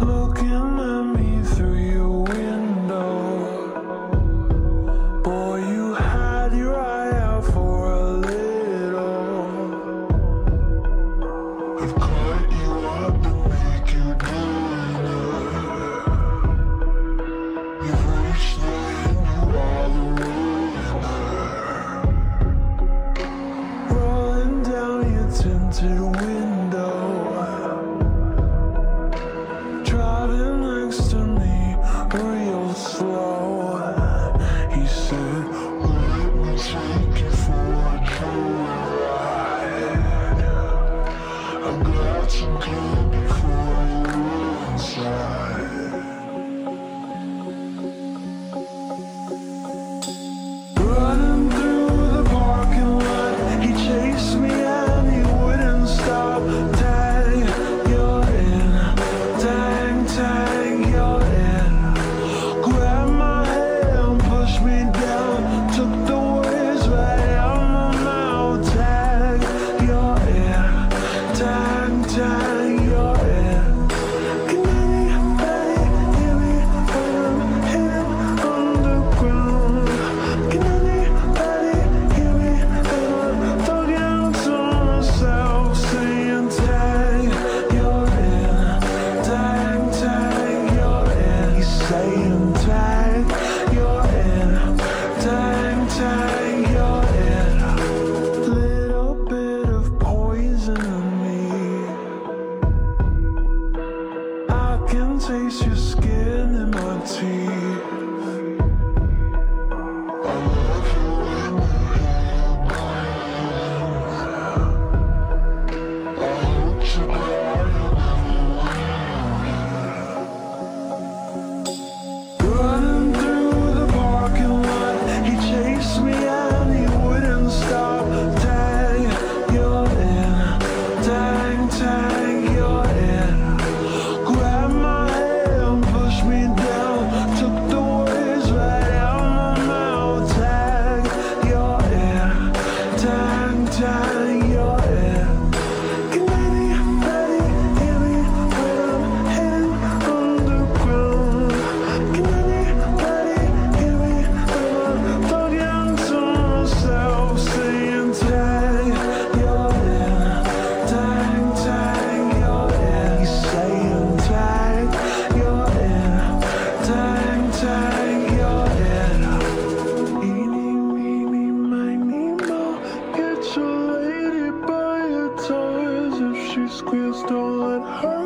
looking to crystal and her